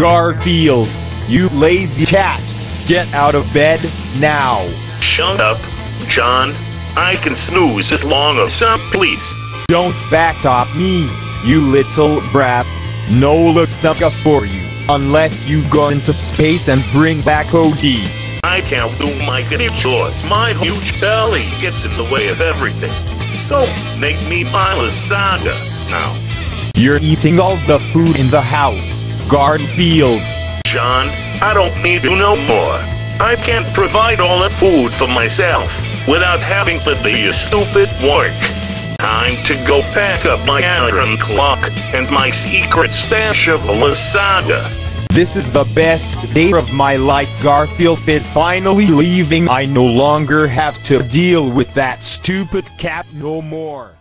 Garfield, you lazy cat. Get out of bed, now. Shut up, Jon. I can snooze as long as I please. Don't backtalk me, you little brat. No lasagna for you, unless you go into space and bring back Odie. I can't do my kitty chores. My huge belly gets in the way of everything. So, make me my lasagna now. You're eating all the food in the house, Garfield. Jon, I don't need you no more. I can't provide all the food for myself without having to do your stupid work. Time to go pack up my alarm clock and my secret stash of lasagna. This is the best day of my life, Garfield. Fit finally leaving. I no longer have to deal with that stupid cat no more.